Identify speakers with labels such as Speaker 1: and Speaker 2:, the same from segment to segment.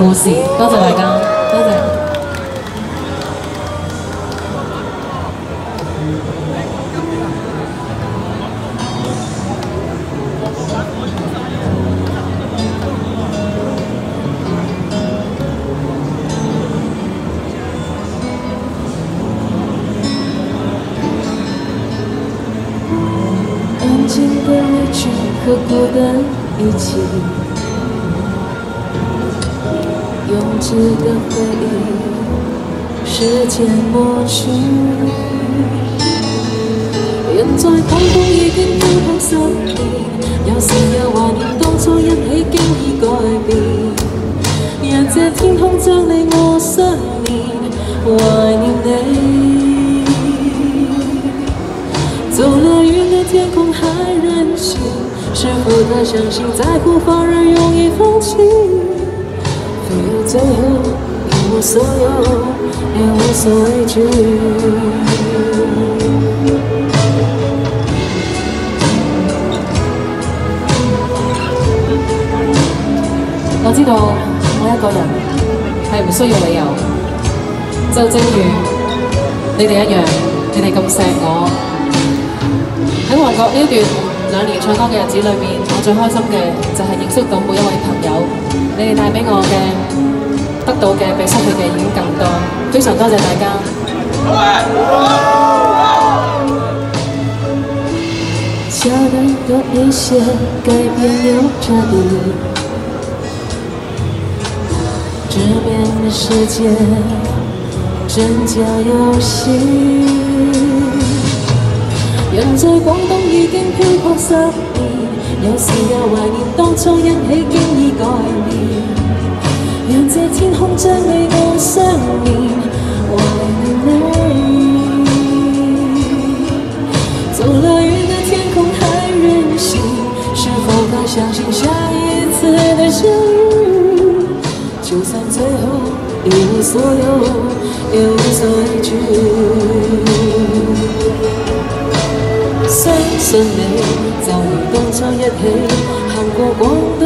Speaker 1: 故事，多謝大家，多謝。
Speaker 2: 安静的离去和孤单一起，拥挤的回忆，时间抹去。人在廣東已經飄泊十年，有时也怀念当初一起经已改变。让这天空将你我相连，怀念你。走了遠的天空还任性，是否太相信在乎反而容易放弃？非有最後一無所有，也無所畏懼。
Speaker 1: 我知道。我一個人係唔需要理由，就正如你哋一樣，你哋咁錫我。喺外国呢段兩年唱歌嘅日子裏面，我最開心嘅就係認識到每一位朋友，你哋帶俾我嘅得到嘅比失去嘅已經更多，非常多謝大家。
Speaker 2: 簡單的一些改變有着力。紙面的世界，真假遊戲。人在廣東已經漂泊十年，有時又懷念當初一起經已改變。讓這天空將你我相連，懷念你。走了遠的天空還任性，是否他相信下一次的相遇？就算最後一無所有，也無所畏懼。相信你，想一起行过广东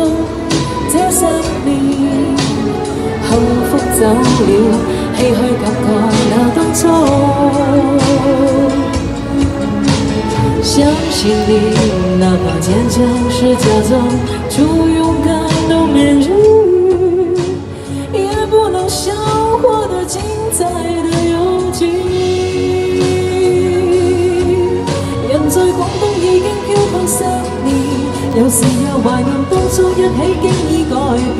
Speaker 2: 这十年幸福走了唏嘘感觉那当初相信你哪怕坚强是假装出勇敢的面日也不能消获得精彩的勇气人在广东已经漂泊十年有時也懷念當初一起經已改變，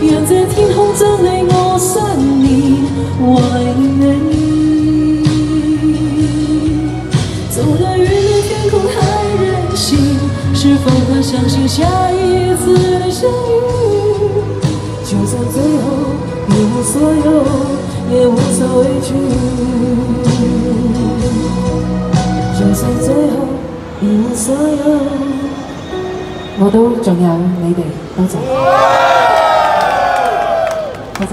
Speaker 2: 讓這天空将你我相连，怀念你。走了遠的天空還任性，是否他相信下一次的相遇？就算最後。一無所有，也無所畏惧。就算最後一無所有，我都仲有你哋，多謝，多謝。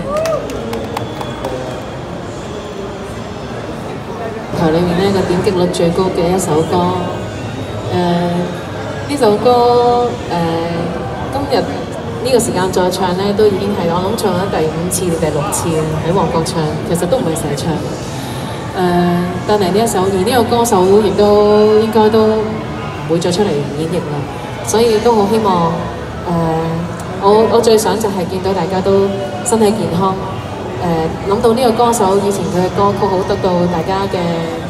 Speaker 1: 台裏面呢個點擊率最高嘅一首歌，誒、呃、呢首歌誒、呃、今日。呢個時間再唱呢，都已經係我諗唱咗第五次定第六次喺旺角唱，其實都唔係成日唱。誒、呃，但係呢一首而呢個歌手亦都應該都唔會再出嚟演繹啦，所以都好希望誒、我我最想就係見到大家都身體健康。誒、呃，諗到呢個歌手以前佢嘅歌曲好得到大家嘅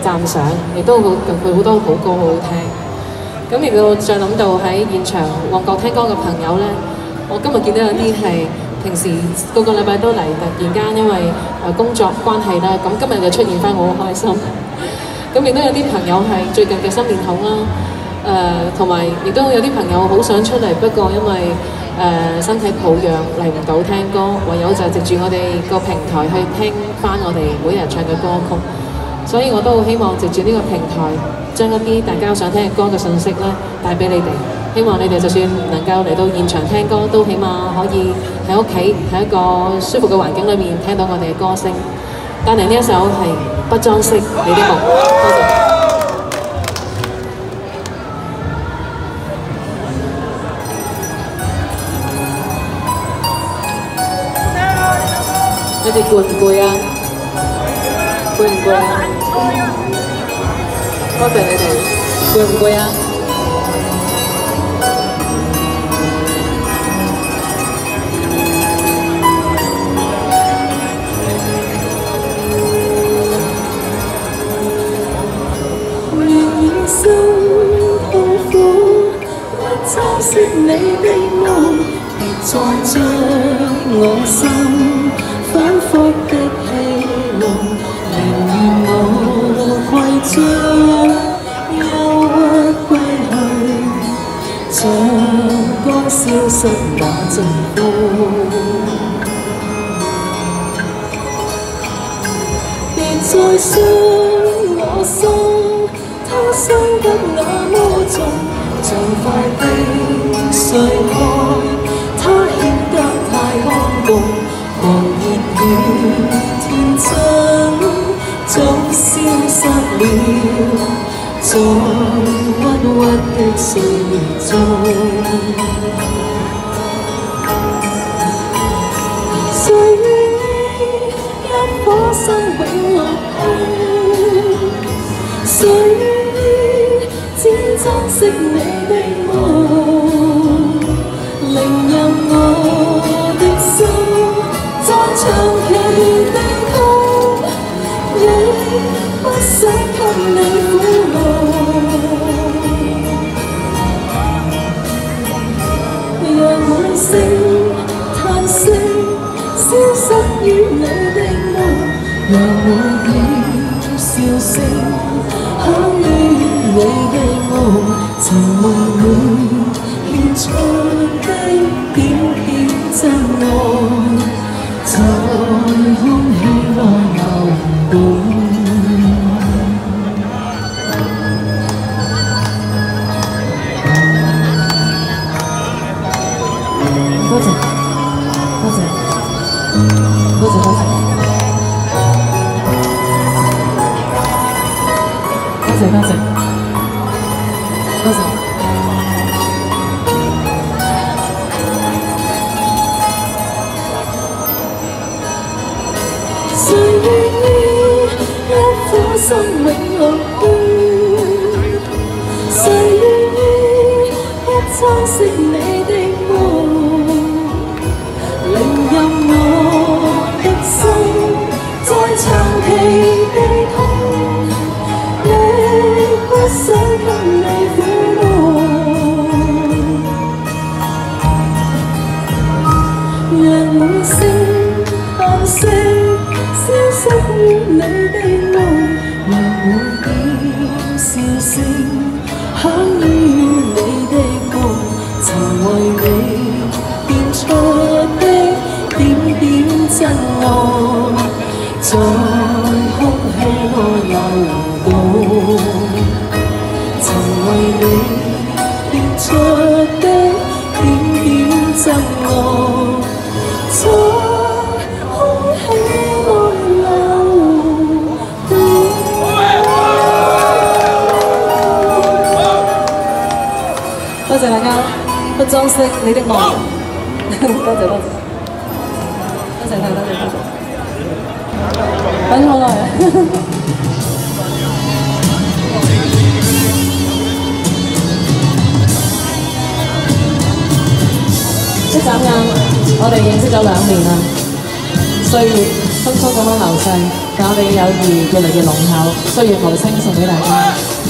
Speaker 1: 讚賞，亦都好佢好多好歌好好聽。咁如果再諗到喺現場旺角聽歌嘅朋友呢。我今日見到有啲係平時個個禮拜都嚟，突然間因為誒工作關係啦，咁今日就出現翻，我好開心。咁亦都有啲朋友係最近嘅新面孔啦，誒同埋亦都有啲朋友好想出嚟，不過因為誒、身體抱恙嚟唔到聽歌，唯有就藉住我哋個平台去聽翻我哋每日唱嘅歌曲。所以我都好希望藉住呢個平台，將一啲大家想聽嘅歌嘅信息咧帶俾你哋。希望你哋就算唔能夠嚟到現場聽歌，都起碼可以喺屋企喺一個舒服嘅環境裏面聽到我哋嘅歌聲。帶嚟呢一首係不裝飾你的夢，多謝。你哋攰唔攰啊？攰唔攰啊？多謝你哋，攰唔攰啊？
Speaker 2: 願以心痛苦，不珍惜你的夢，別再將我心反覆的戏弄，宁愿我携将忧郁归去，像刚消失那阵风。别再伤我心，他伤得那么重，像块冰碎开， 消失了，在鬱鬱的歲月中。誰願意一顆心永落空？誰願意只珍惜你的夢？寧任不想给你抚弄让晚星叹息消失于你的梦让我于笑声响于你的梦曾为你献出的点点真爱在红
Speaker 1: 多謝。
Speaker 2: 誰願意一顆心永落空？誰願意一珍惜真愛，在。空氣內流動。曾為你獻出的點點真愛，在。空氣內流
Speaker 1: 多謝大家不裝飾你的夢，多謝多謝，多謝太多謝多謝，等咗好耐啊！一眨眼，我哋認識咗兩年啦，歲月匆匆咁樣流逝，但我哋嘅友誼越嚟越濃厚，歲月無聲送俾大家。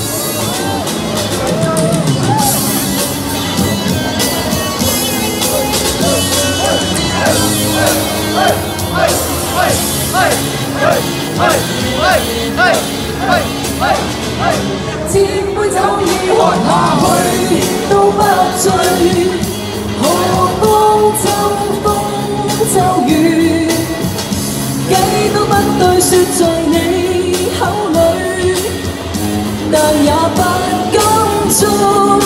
Speaker 2: 千杯酒已喝下去，都不醉。何當秋風秋雨，幾都不對説在你口裏，但也不敢說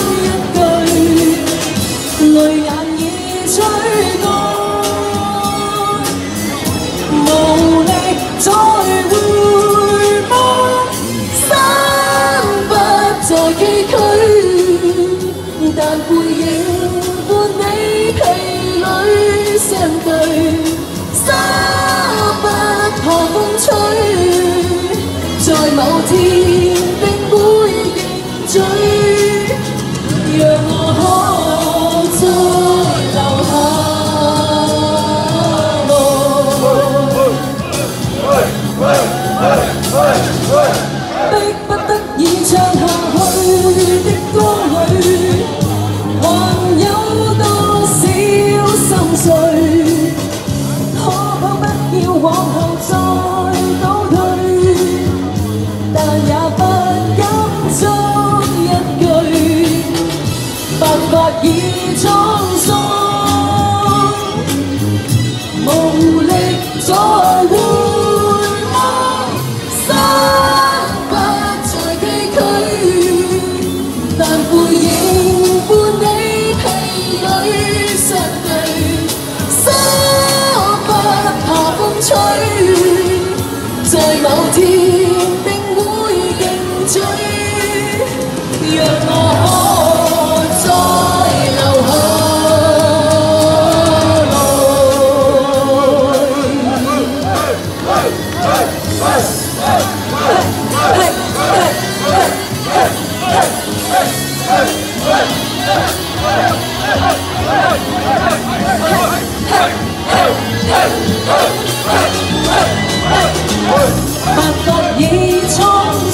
Speaker 2: 發覺已滄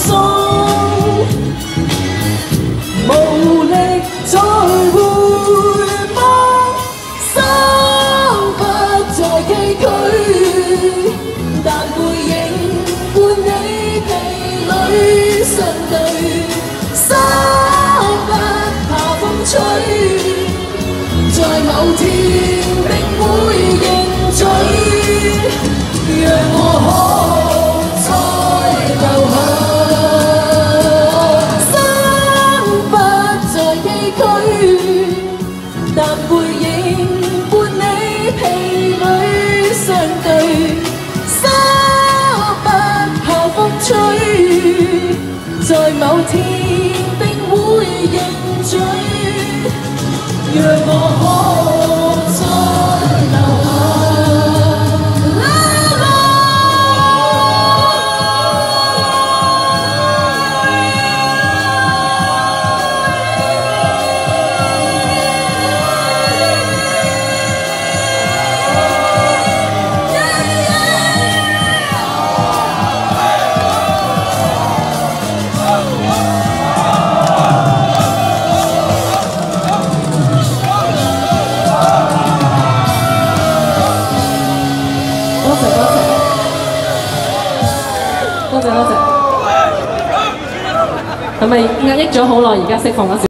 Speaker 2: 桑，無力再回望，心不再崎嶇，但背影伴你疲累相對，心不怕風吹，在某天在某天定会认罪，若我可多謝多謝，係咪壓抑咗好耐？而家釋放咗？